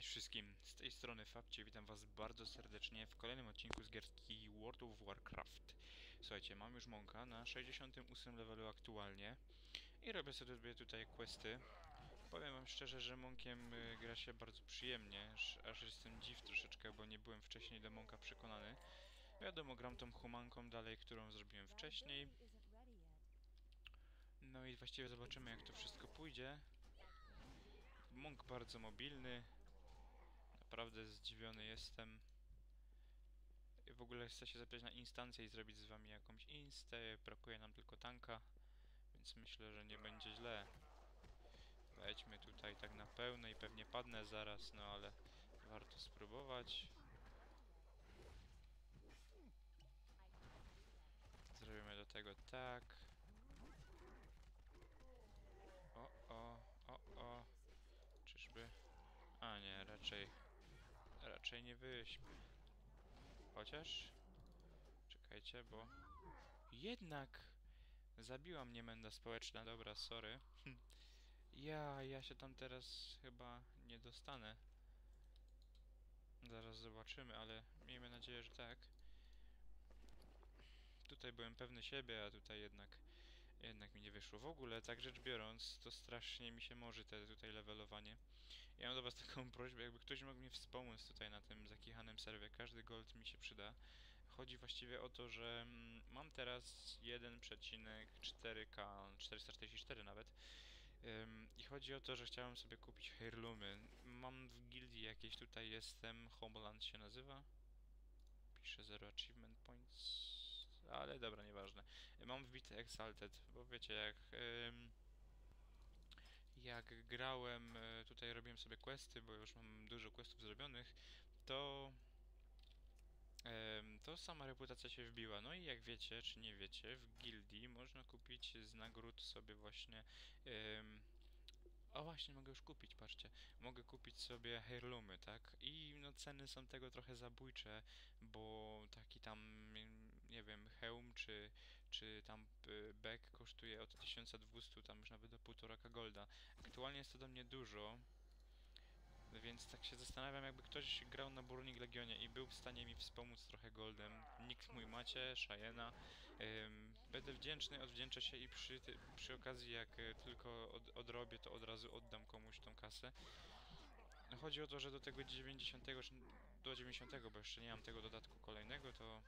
Cześć wszystkim, z tej strony Fabcie, witam was bardzo serdecznie w kolejnym odcinku z gierki World of Warcraft. Słuchajcie, mam już Monka na 68 levelu aktualnie i robię sobie tutaj questy. Powiem wam szczerze, że Monkiem y, gra się bardzo przyjemnie, aż- jestem dziw troszeczkę, bo nie byłem wcześniej do Monka przekonany. Wiadomo, gram tą humanką dalej, którą zrobiłem wcześniej. No i właściwie zobaczymy jak to wszystko pójdzie. Monk bardzo mobilny, Naprawdę zdziwiony jestem. W ogóle chcę się zapisać na instancję i zrobić z wami jakąś instaę. Brakuje nam tylko tanka, więc myślę, że nie będzie źle. Wejdźmy tutaj tak na pełne i pewnie padnę zaraz, no ale warto spróbować. Zrobimy do tego tak. O, o, o, o. Czyżby? A nie, raczej Raczej nie wyśpię. Chociaż... Czekajcie, bo... Jednak! Zabiła mnie menda społeczna, dobra, sorry. ja, ja się tam teraz chyba nie dostanę. Zaraz zobaczymy, ale miejmy nadzieję, że tak. Tutaj byłem pewny siebie, a tutaj jednak jednak mi nie wyszło. W ogóle, tak rzecz biorąc, to strasznie mi się może te tutaj levelowanie. Ja mam do was taką prośbę, jakby ktoś mógł mnie wspomóc tutaj na tym zakichanym serwie, każdy gold mi się przyda. Chodzi właściwie o to, że mm, mam teraz 1,4K, 444 nawet. I chodzi o to, że chciałem sobie kupić heirloomy. Mam w gildii jakieś, tutaj jestem, Homeland się nazywa. Piszę 0 achievement points ale dobra, nieważne. Mam wbity Exalted, bo wiecie, jak... Ym, jak grałem, y, tutaj robiłem sobie questy, bo już mam dużo questów zrobionych, to... to sama reputacja się wbiła. No i jak wiecie, czy nie wiecie, w gildii można kupić z nagród sobie właśnie... Ym, o właśnie, mogę już kupić, patrzcie. Mogę kupić sobie heirloomy, tak? I no ceny są tego trochę zabójcze, bo taki tam, nie wiem, hełm czy, czy tam y, back kosztuje od 1200, tam już nawet do 1,5 golda. Aktualnie jest to do mnie dużo, więc tak się zastanawiam, jakby ktoś grał na Burning Legionie i był w stanie mi wspomóc trochę goldem. Nikt mój macie, Shayena. Będę wdzięczny, odwdzięczę się i przy, przy okazji, jak y, tylko od, odrobię, to od razu oddam komuś tą kasę. Chodzi o to, że do tego 90, czy do 90, bo jeszcze nie mam tego dodatku kolejnego, to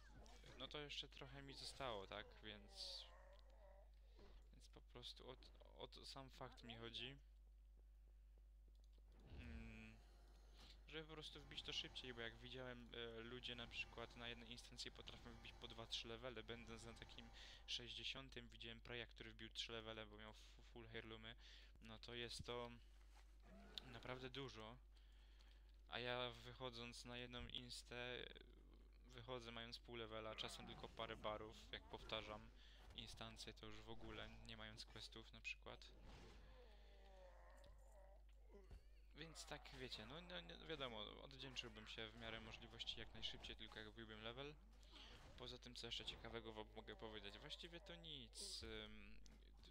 no to jeszcze trochę mi zostało, tak? Więc więc po prostu o, o to sam fakt mi chodzi. Mm, żeby po prostu wbić to szybciej, bo jak widziałem e, ludzie na przykład na jednej instancji potrafią wbić po 2-3 levele, będąc na takim 60, widziałem Preya, który wbił 3 levele, bo miał full heirloomy, no to jest to naprawdę dużo. A ja wychodząc na jedną instę, wychodzę mając pół levela, czasem tylko parę barów, jak powtarzam instancje, to już w ogóle, nie mając questów na przykład. Więc tak, wiecie, no, no, no wiadomo, odwdzięczyłbym się w miarę możliwości jak najszybciej, tylko jak wbiłbym level. Poza tym, co jeszcze ciekawego mogę powiedzieć, właściwie to nic.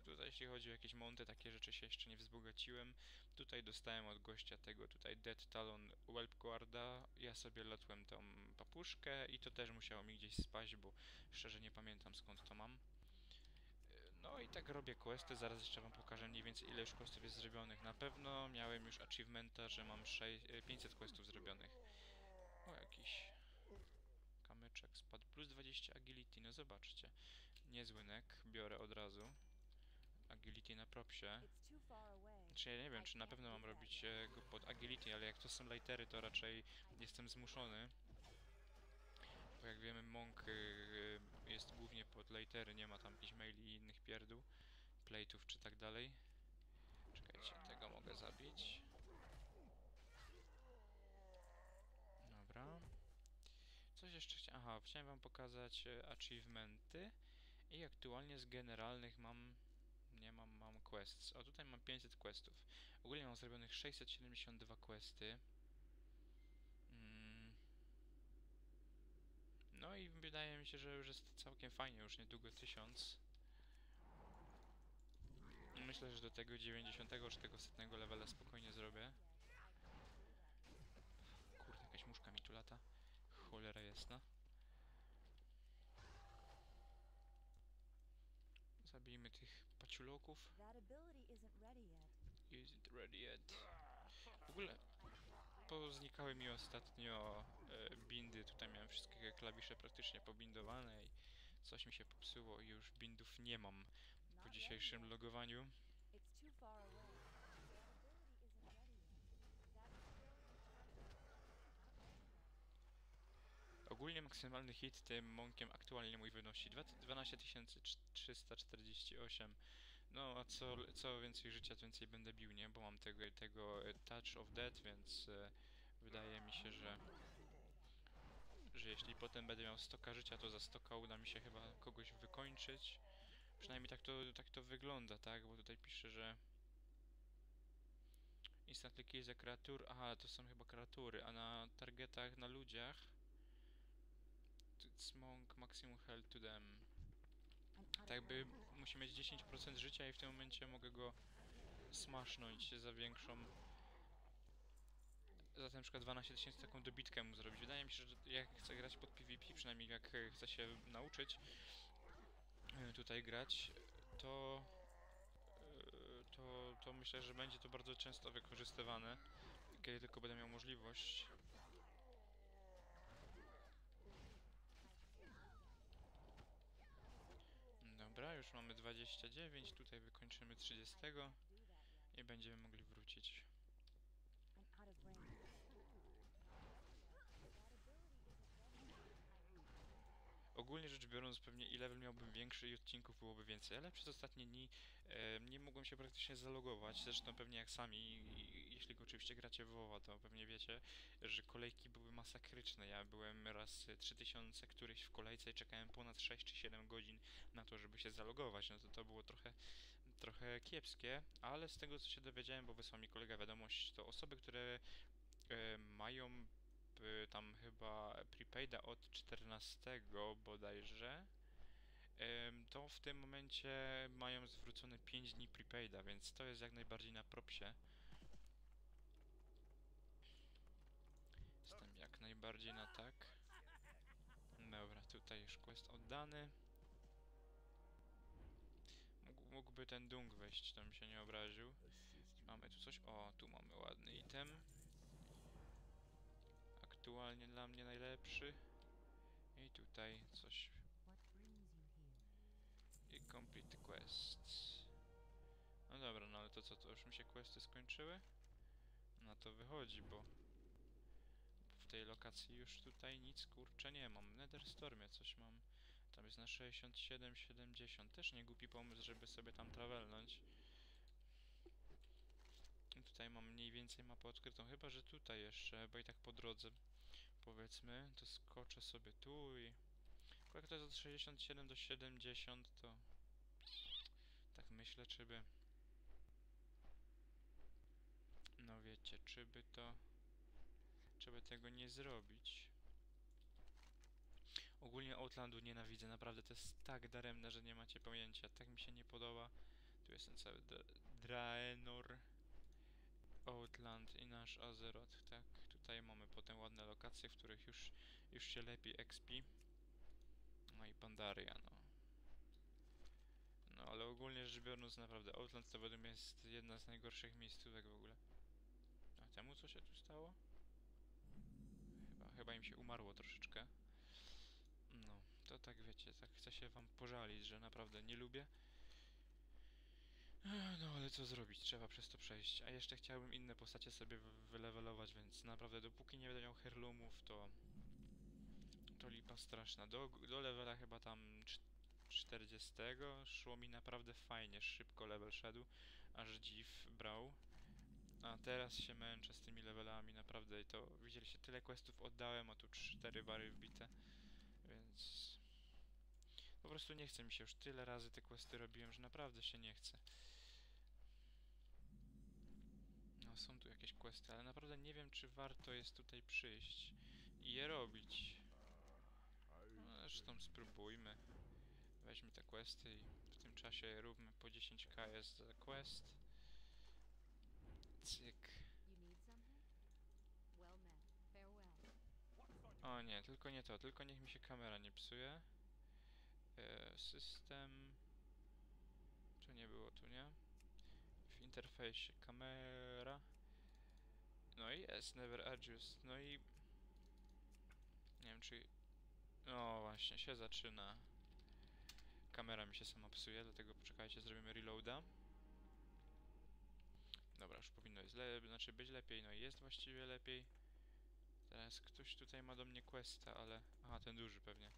Tutaj jeśli chodzi o jakieś monty, takie rzeczy się jeszcze nie wzbogaciłem. Tutaj dostałem od gościa tego tutaj Dead Talon Whelp Guarda. Ja sobie lotłem tą papuszkę i to też musiało mi gdzieś spaść, bo szczerze nie pamiętam skąd to mam. No i tak robię questy, zaraz jeszcze wam pokażę mniej więcej ile już questów jest zrobionych. Na pewno miałem już achievementa, że mam 6, e, 500 questów zrobionych. O, jakiś kamyczek spadł. Plus 20 agility, no zobaczcie. Niezły nek, biorę od razu. Agility na propsie. Znaczy ja nie wiem, czy na pewno mam robić e, go pod agility, ale jak to są litery, to raczej jestem zmuszony. Bo jak wiemy, Monk y, jest głównie pod latery, nie ma tam jakichś maili i innych pierdół, plate'ów czy tak dalej. Czekajcie, tego mogę zabić. Dobra. Coś jeszcze chciałem... Aha, chciałem wam pokazać e, achievementy. I aktualnie z generalnych mam... Nie mam, mam quests. O, tutaj mam 500 questów. Ogólnie mam zrobionych 672 questy. No i wydaje mi się, że już jest całkiem fajnie, już niedługo 1000. Myślę, że do tego 90 czy tego setnego levela spokojnie zrobię. Kurde, jakaś muszka mi tu lata. Cholera jasna. Zabijmy tych paciuloków. Isn't ready yet. W ogóle poznikały mi ostatnio e, bindy. Tutaj miałem wszystkie klawisze praktycznie pobindowane i coś mi się popsuło i już bindów nie mam po dzisiejszym logowaniu. Ogólnie maksymalny hit tym monkiem aktualnie mój wynosi dwa- 12348. No a co, co więcej życia, to więcej będę bił, nie? Bo mam tego, tego e, Touch of Death, więc e, wydaje mi się, że że jeśli potem będę miał 100 życia, to za 100 uda mi się chyba kogoś wykończyć. Przynajmniej tak to, tak to wygląda, tak? Bo tutaj pisze, że instantly kills a kreatur. Aha, to są chyba kreatury, a na targetach, na ludziach It's monk maximum health to them. Tak jakby musi mieć 10% życia i w tym momencie mogę go smashnąć za większą za na przykład 12 tysięcy taką dobitkę mu zrobić. Wydaje mi się, że jak chcę grać pod PvP, przynajmniej jak e, chcę się nauczyć e, tutaj grać, to e, to, to myślę, że będzie to bardzo często wykorzystywane, kiedy tylko będę miał możliwość. Dobra, już mamy 29, tutaj wykończymy 30 do that. i będziemy mogli wrócić. Ogólnie rzecz biorąc, pewnie i level miałbym większy i odcinków byłoby więcej, ale przez ostatnie dni e, nie mogłem się praktycznie zalogować. Zresztą pewnie jak sami, jeśli oczywiście gracie w WoWa, to pewnie wiecie, że kolejki były masakryczne. Ja byłem raz e, 3000 któryś w kolejce i czekałem ponad 6 czy 7 godzin na to, żeby się zalogować. No to to było trochę, trochę kiepskie, ale z tego co się dowiedziałem, bo wysłał mi kolega wiadomość, to osoby, które e, mają y, tam chyba prepaida od 14 bodajże, ym, to w tym momencie mają zwrócone 5 dni prepaida, więc to jest jak najbardziej na propsie. Najbardziej na tak. Dobra, tutaj już quest oddany. Mógł, mógłby ten dung wejść, bym się nie obraził. Mamy tu coś? O, tu mamy ładny item. Aktualnie dla mnie najlepszy. I tutaj coś. I complete quest. No dobra, no ale to co, to już mi się questy skończyły? No to wychodzi, bo tej lokacji już tutaj nic kurczę nie mam. W Netherstormie coś mam. Tam jest na 67, 70. Też nie głupi pomysł, żeby sobie tam travelnąć. I tutaj mam mniej więcej mapę odkrytą, chyba że tutaj jeszcze, bo i tak po drodze powiedzmy, to skoczę sobie tu i... Jak to jest od 67 do 70, to... Tak myślę, czy by... No wiecie, czy by to... By tego nie zrobić? Ogólnie Outlandu nienawidzę, naprawdę to jest tak daremne, że nie macie pojęcia. Tak mi się nie podoba. Tu jest ten cały Dra- Draenor. Outland i nasz Azeroth, tak. Tutaj mamy potem ładne lokacje, w których już, już się lepiej expi. No i Pandaria, no. No ale ogólnie rzecz biorąc, naprawdę Outland to według mnie jest jedna z najgorszych miejscówek w ogóle. A temu co się tu stało? Chyba, im się umarło troszeczkę. No, to tak wiecie, tak chcę się wam pożalić, że naprawdę nie lubię. No ale co zrobić, trzeba przez to przejść. A jeszcze chciałbym inne postacie sobie wy- wylewelować, więc naprawdę dopóki nie będę miał herlumów, to... To lipa straszna. Do, do levela chyba tam cz- 40 szło mi naprawdę fajnie, szybko level szedł, aż dziw brał. A teraz się męczę z tymi levelami, naprawdę i to widzieliście, tyle questów oddałem, a tu 4 bary wbite, więc... Po prostu nie chce mi się już, tyle razy te questy robiłem, że naprawdę się nie chce. No są tu jakieś questy, ale naprawdę nie wiem czy warto jest tutaj przyjść i je robić. No, zresztą spróbujmy. Weźmy te questy i w tym czasie róbmy po 10 KS za quest. Cyk. O nie, tylko nie to, tylko niech mi się kamera nie psuje. E, system... Tu nie było, tu nie? W interfejsie kamera. No i jest, never adjust. No i... Nie wiem czy... No właśnie, się zaczyna. Kamera mi się sama psuje, dlatego poczekajcie, zrobimy reloada. Dobra, już powinno le znaczy być lepiej, no i jest właściwie lepiej. Teraz ktoś tutaj ma do mnie questa, ale... Aha, ten duży pewnie.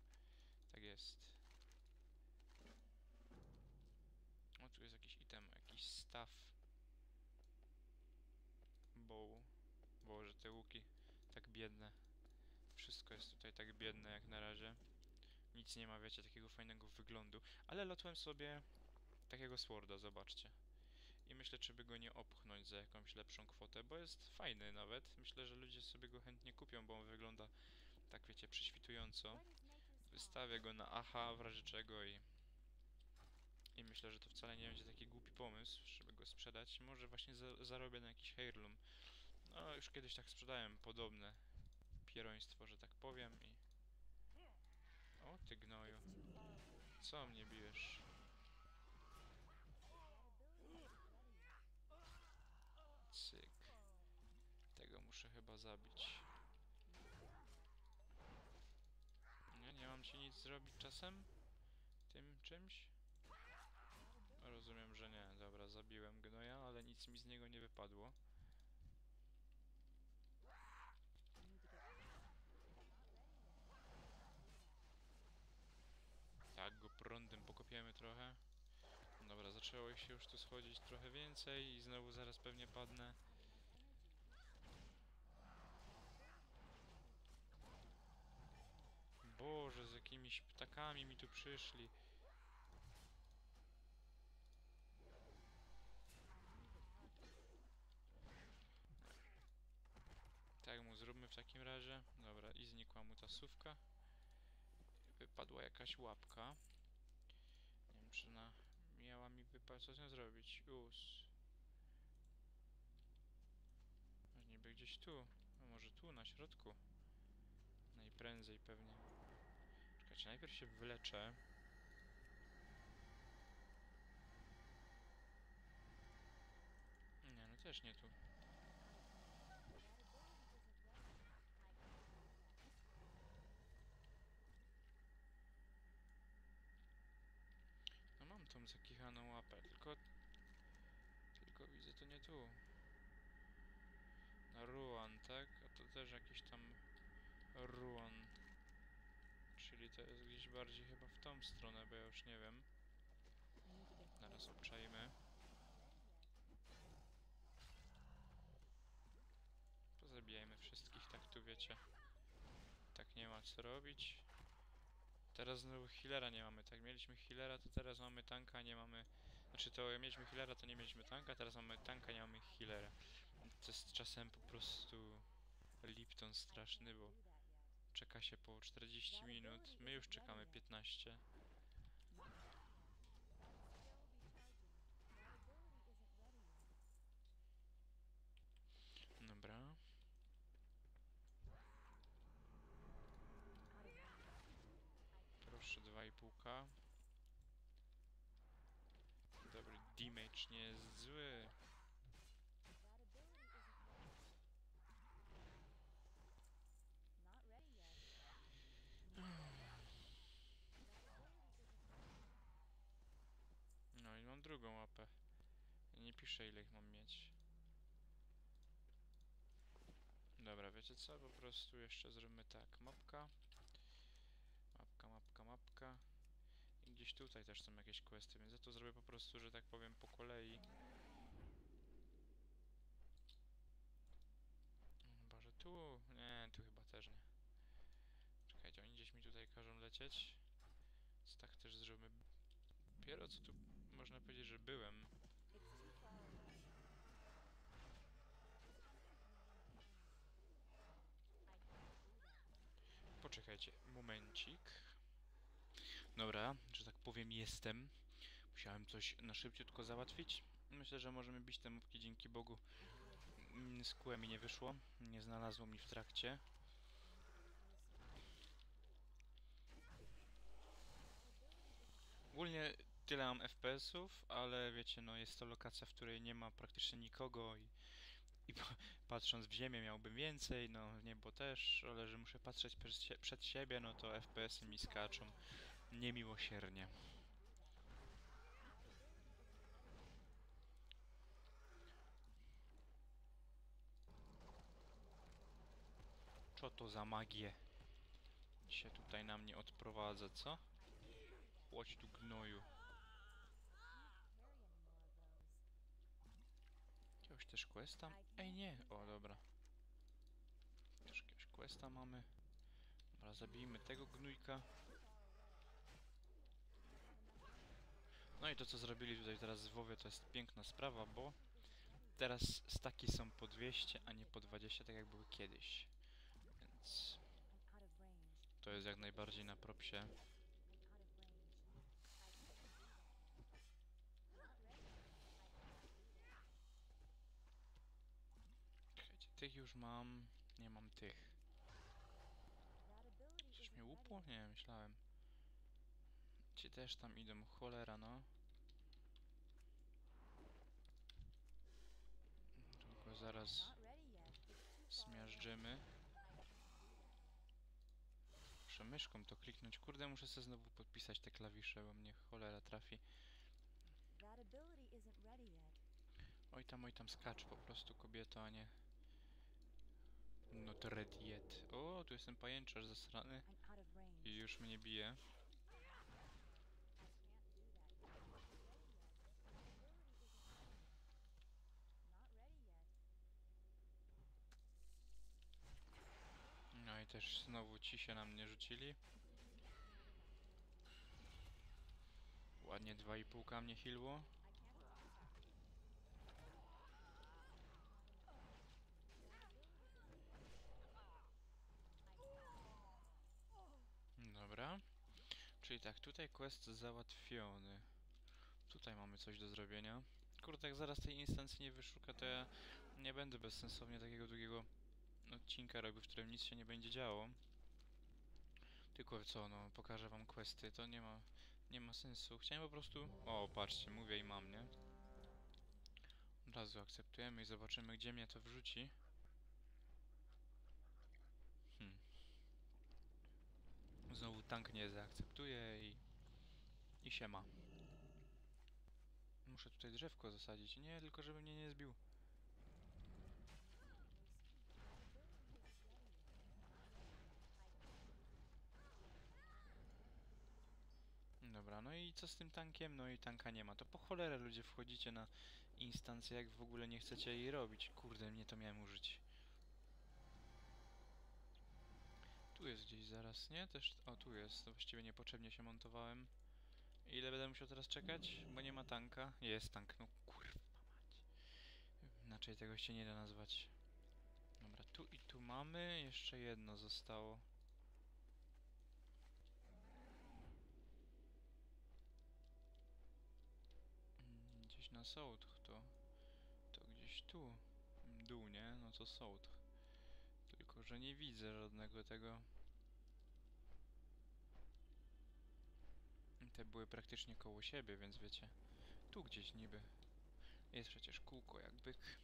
Tak jest. O, tu jest jakiś item, jakiś staff. Bow. Boże, te łuki tak biedne. Wszystko jest tutaj tak biedne jak na razie. Nic nie ma, wiecie, takiego fajnego wyglądu. Ale lotłem sobie takiego sworda, zobaczcie. I myślę, czy by go nie opchnąć za jakąś lepszą kwotę, bo jest fajny nawet. Myślę, że ludzie sobie go chętnie kupią, bo on wygląda tak, wiecie, przyświtująco. Wystawię go na aha, w razie czego i... I myślę, że to wcale nie będzie taki głupi pomysł, żeby go sprzedać. Może właśnie za zarobię na jakiś heirloom. No, już kiedyś tak sprzedałem podobne pieroństwo, że tak powiem i... O, ty gnoju. Co mnie bijesz? Cyk. Tego muszę chyba zabić. Nie, nie mam ci nic zrobić czasem? Tym czymś? Rozumiem, że nie. Dobra, zabiłem gnoja, ale nic mi z niego nie wypadło. Tak, go prądem pokopiemy trochę. Dobra, zaczęło ich się już tu schodzić trochę więcej i znowu zaraz pewnie padnę. Boże, z jakimiś ptakami mi tu przyszli. Tak mu zróbmy w takim razie. Dobra, i znikła mu ta sówka. Wypadła jakaś łapka. Nie wiem, czy ona miała mi wypaść. Co z nią zrobić? Us. Może niby gdzieś tu. A może tu, na środku. Najprędzej pewnie. Czekajcie, najpierw się wyleczę. Nie, no też nie tu. No mam tą zakichaną łapę, tylko... Tylko widzę to nie tu. Na Ruan, tak? A to też jakiś tam... Ruan. Czyli to jest gdzieś bardziej chyba w tą stronę, bo ja już nie wiem. Zaraz obczajmy. Pozabijajmy wszystkich, tak tu wiecie. Tak nie ma co robić. Teraz znowu healera nie mamy, tak? Mieliśmy healera, to teraz mamy tanka, nie mamy... Znaczy to mieliśmy healera, to nie mieliśmy tanka, teraz mamy tanka, nie mamy healera. To jest czasem po prostu Lipton straszny, bo. Czeka się po 40 minut, my już czekamy 15. Still be charging. That ability isn't ready yet. Dobra. Proszę 2,5k. Dobry damage nie jest zły. That ability isn't ready. Not ready yet. That ability isn't No i mam drugą łapę. Nie piszę ile ich mam mieć. Dobra, wiecie co? Po prostu jeszcze zróbmy tak. Mapka. Mapka, mapka, mapka. I gdzieś tutaj też są jakieś questy, więc ja to zrobię po prostu, że tak powiem, po kolei. Chyba, że tu... Nie, tu chyba też nie. Czekajcie, oni gdzieś mi tutaj każą lecieć. Więc tak też zróbmy. Dopiero co tu można powiedzieć, że byłem. Poczekajcie, momencik. Dobra, że tak powiem jestem. Musiałem coś na szybciutko załatwić. Myślę, że możemy bić te mówki, dzięki Bogu. Mm, Z mi nie wyszło, nie znalazło mi w trakcie. Ogólnie tyle mam FPS-ów, ale wiecie, no jest to lokacja, w której nie ma praktycznie nikogo i, i pa- patrząc w ziemię miałbym więcej, no w niebo też, ale że muszę patrzeć przed, sie- przed siebie, no to FPS-y mi skaczą niemiłosiernie. Co to za magie? Się tutaj na mnie odprowadza, co? Chodź tu gnoju. Jakiegoś też questa? Ej nie! O dobra. Też jakiegoś questa mamy. Dobra, zabijmy tego gnójka. No i to co zrobili tutaj teraz w WoWie to jest piękna sprawa, bo teraz staki są po 200, a nie po 20, tak jak były kiedyś. Więc to jest jak najbardziej na propsie. I'm out of range. Czekajcie, tych już mam. Nie mam tych. Coś ready łupło? Nie, myślałem. Ci też tam idą, cholera no. Tylko zaraz zmiażdżymy. Muszę myszką to kliknąć. Kurde, muszę sobie znowu podpisać te klawisze, bo mnie cholera trafi. Oj tam, oj tam, skacz po prostu kobieto, a nie... Not ready yet. O, tu jestem pajęczarz zasrany i już mnie bije. No i też znowu ci się na mnie rzucili. Ładnie 2,5 mnie hilło. Dobra. Czyli tak, tutaj quest załatwiony. Tutaj mamy coś do zrobienia. Kurde, jak zaraz tej instancji nie wyszuka, to ja nie będę bezsensownie takiego długiego odcinka robił, w którym nic się nie będzie działo. Tylko co, no, pokażę wam questy, to nie ma, nie ma sensu. Chciałem po prostu... O, patrzcie, mówię i mam, nie? Od razu akceptujemy i zobaczymy, gdzie mnie to wrzuci. Znowu tank nie zaakceptuje i... I się ma. Muszę tutaj drzewko zasadzić. Nie, tylko żeby mnie nie zbił. Dobra, no i co z tym tankiem? No i tanka nie ma. To po cholerę ludzie wchodzicie na instancję, jak w ogóle nie chcecie jej robić. Kurde, mnie to miałem użyć. Tu jest gdzieś zaraz, nie? Też... O, tu jest. Właściwie niepotrzebnie się montowałem. Ile będę musiał teraz czekać? Bo nie ma tanka. Jest tank, no kurwa mać. Inaczej tego się nie da nazwać. Dobra, tu i tu mamy. Jeszcze jedno zostało. Mm, Gdzieś na sołtch to... To gdzieś tu. Dół, nie? No to sołtch. Tylko, że nie widzę żadnego tego... Te były praktycznie koło siebie, więc wiecie. Tu gdzieś niby. Jest przecież kółko jak byk.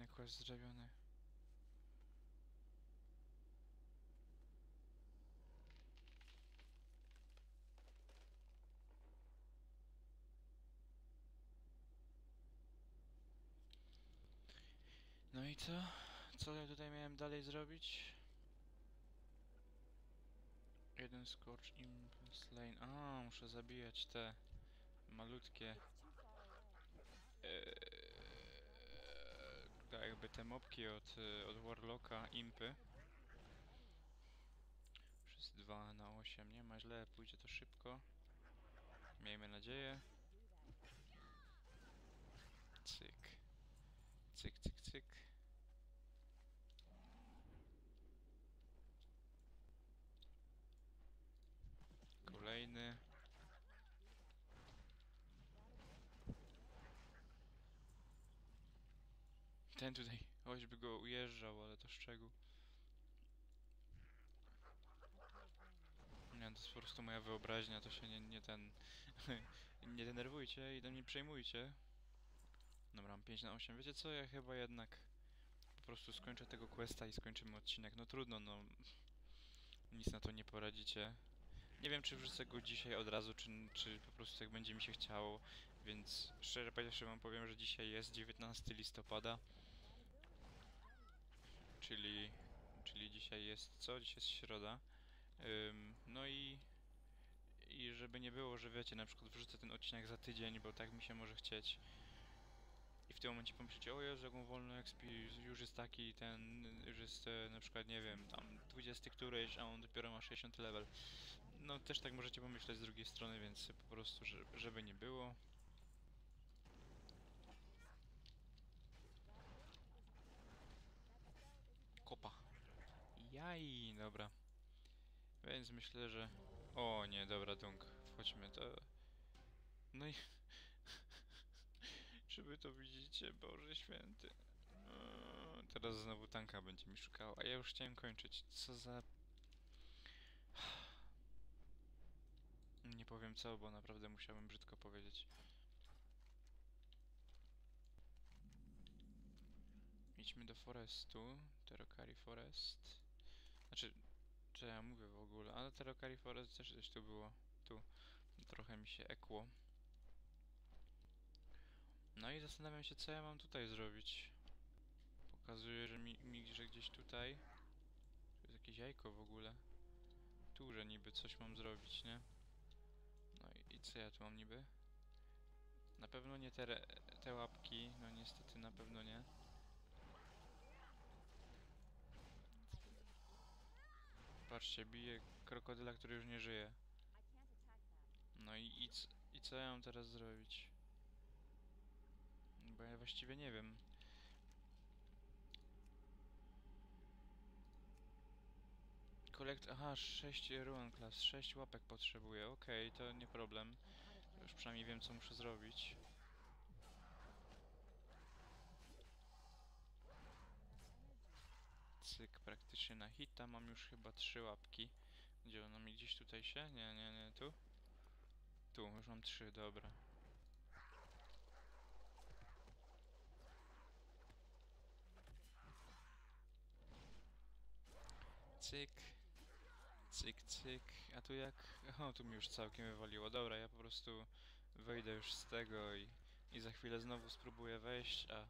Kolejny quest zrobiony. No i co? Co ja tutaj miałem dalej zrobić? Jeden Scorch Imp Slain. A, muszę zabijać te malutkie. Eee, jakby te mopki od, y, od Warlocka, impy. Przez 2 na 8, nie ma źle, pójdzie to szybko. Miejmy nadzieję. Cyk. Cyk, cyk, cyk. Ten tutaj, choćby go ujeżdżał, ale to szczegół. Nie, to jest po prostu moja wyobraźnia, to się nie, nie ten... nie denerwujcie i nie przejmujcie. Dobra, mam 5 na 8. Wiecie co, ja chyba jednak po prostu skończę tego questa i skończymy odcinek. No trudno, no... Nic na to nie poradzicie. Nie wiem, czy wrzucę go dzisiaj od razu, czy, czy po prostu tak będzie mi się chciało, więc szczerze powiedziawszy wam powiem, że dzisiaj jest 19 listopada. Czyli, czyli dzisiaj jest co? Dzisiaj jest środa. Ym, no i, i żeby nie było, że wiecie, na przykład wrzucę ten odcinek za tydzień, bo tak mi się może chcieć. I w tym momencie pomyślcie, o Jezu, jak mu wolno XP, już jest taki ten, już jest e, na przykład, nie wiem, tam 20 któryś, a on dopiero ma 60 level. No też tak możecie pomyśleć z drugiej strony, więc po prostu, że, żeby nie było. Jaj, dobra. Więc myślę, że... O nie, dobra, Dunk. Wchodźmy, to... No i... Czy wy to widzicie? Boże święty. Teraz znowu tanka będzie mi szukała, a ja już chciałem kończyć. Co za... Nie powiem co, bo naprawdę musiałem brzydko powiedzieć. Idźmy do forestu. Terokari Forest. Czy ja mówię w ogóle? Ale Terokari Forest też gdzieś tu było. Tu. Trochę mi się ekło. No i zastanawiam się, co ja mam tutaj zrobić. Pokazuje, że mi, mi że gdzieś tutaj. Tu jest jakieś jajko w ogóle. Tu, że niby coś mam zrobić, nie? No i, i co ja tu mam niby? Na pewno nie te, te łapki. No niestety na pewno nie. Patrzcie, bije krokodyla, który już nie żyje. No i, i, i co ja mam teraz zrobić? Bo ja właściwie nie wiem. Kolekt... Aha, 6 run class, 6 łapek potrzebuję. Okej, to nie problem. Już przynajmniej wiem, co muszę zrobić. Cyk, praktycznie na hita. Mam już chyba trzy łapki. Gdzie ona mi gdzieś tutaj się? Nie, nie, nie, tu? Tu, już mam trzy, dobra. Cyk. Cyk, cyk. A tu jak... O, tu mi już całkiem wywaliło. Dobra, ja po prostu wyjdę już z tego i, i za chwilę znowu spróbuję wejść, a,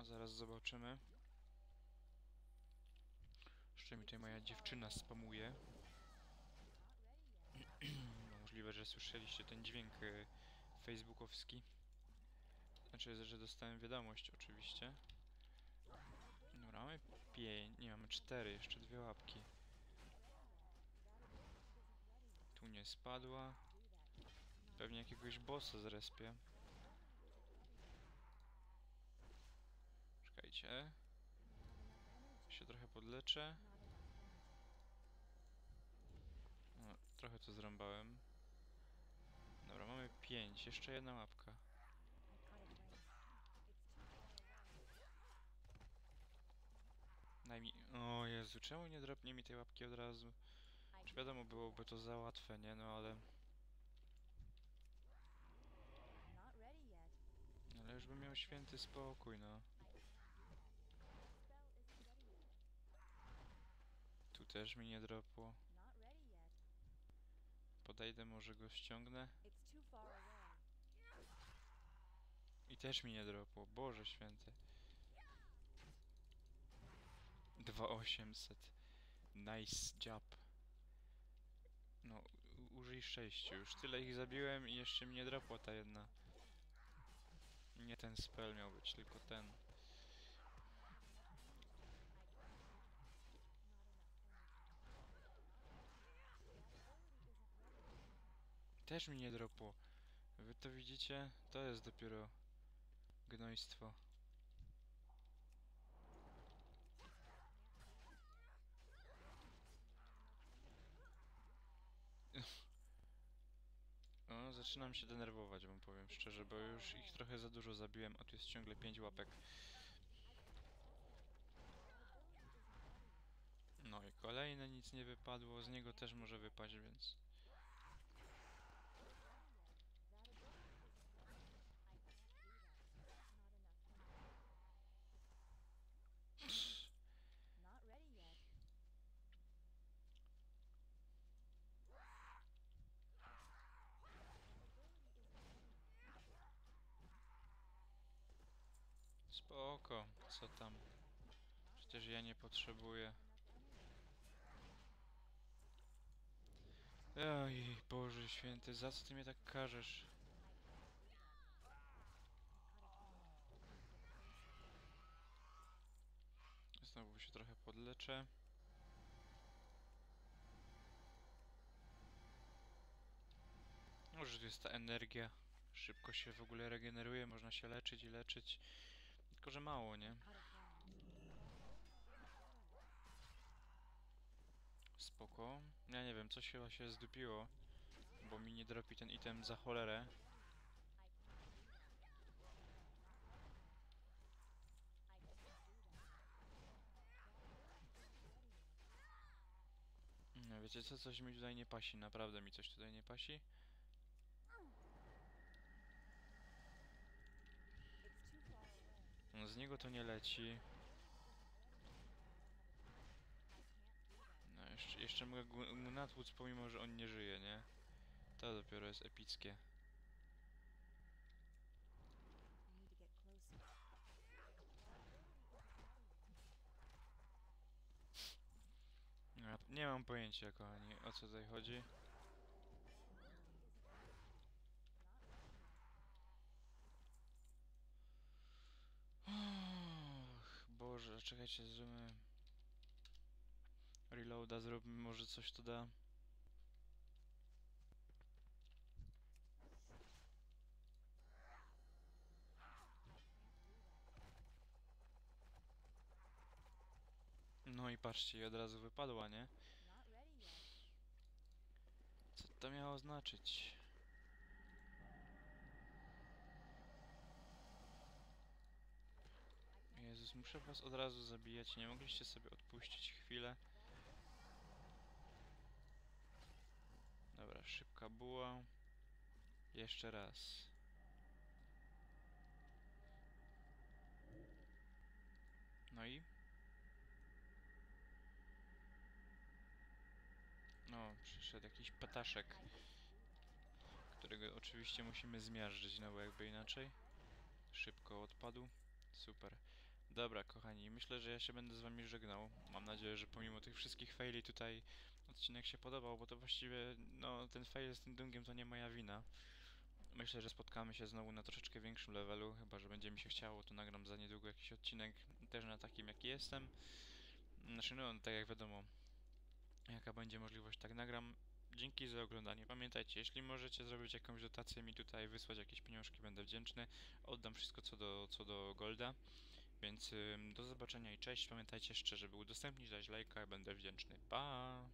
a zaraz zobaczymy. Jeszcze tutaj moja dziewczyna spamuje. No, Możliwe, że słyszeliście ten dźwięk y, facebookowski. Znaczy, że dostałem wiadomość oczywiście. Dobra, mamy pięć, nie mamy cztery, jeszcze dwie łapki. Tu nie spadła. Pewnie jakiegoś bossa zrespię. Czekajcie. Się trochę podleczę. Trochę to zrąbałem. Dobra, mamy pięć, jeszcze jedna łapka. Mi... O Jezu, czemu nie dropnie mi tej łapki od razu? Czy wiadomo byłoby to za łatwe, nie? No ale... Ale już bym miał święty spokój, no. Tu też mi nie dropło. Podejdę, może go ściągnę. I też mi nie dropło. Boże święty. 2800. Nice job. No, użyj szczęściu. Już tyle ich zabiłem i jeszcze mi nie dropła ta jedna. Nie ten spell miał być, tylko ten. Też mi nie dropło. Wy to widzicie? To jest dopiero gnojstwo. O, zaczynam się denerwować, wam powiem szczerze, bo już ich trochę za dużo zabiłem, a tu jest ciągle 5 łapek. No i kolejne nic nie wypadło, z niego też może wypaść, więc... Not ready yet. Spoko, co tam? Przecież ja nie potrzebuję. Oj, Boże święty, za co ty mnie tak karzesz? Znowu się trochę podleczę. Może tu jest ta energia. Szybko się w ogóle regeneruje, można się leczyć i leczyć. Tylko, że mało, nie? Spoko. Ja nie wiem, coś chyba się zdupiło, bo mi nie dropi ten item za cholerę. No wiecie co, coś mi tutaj nie pasi, naprawdę mi coś tutaj nie pasi. It's too far away. No z niego to nie leci. No jeszcze, jeszcze mogę go natłuc pomimo, że on nie żyje, nie? To dopiero jest epickie. Ja nie mam pojęcia, kochani, o co tutaj chodzi. Och, Boże, czekajcie, zróbmy... Reloada zróbmy, może coś to da. No i patrzcie, i od razu wypadła, nie? Co to miało znaczyć? Jezus, muszę was od razu zabijać. Nie mogliście sobie odpuścić chwilę. Dobra, szybka buła. Jeszcze raz. No i? No, przyszedł jakiś petaszek, którego oczywiście musimy zmiażdżyć, no bo jakby inaczej. Szybko odpadł. Super. Dobra, kochani, myślę, że ja się będę z wami żegnał. Mam nadzieję, że pomimo tych wszystkich faili tutaj odcinek się podobał, bo to właściwie, no, ten fail z tym dungiem to nie moja wina. Myślę, że spotkamy się znowu na troszeczkę większym levelu, chyba, że będzie mi się chciało, to nagram za niedługo jakiś odcinek, też na takim jaki jestem. Znaczy, no, tak jak wiadomo, jaka będzie możliwość, tak nagram. Dzięki za oglądanie. Pamiętajcie, jeśli możecie zrobić jakąś dotację mi tutaj, wysłać jakieś pieniążki, będę wdzięczny. Oddam wszystko co do, co do Golda. Więc do zobaczenia i cześć. Pamiętajcie jeszcze, żeby udostępnić, dać lajka, będę wdzięczny. Pa!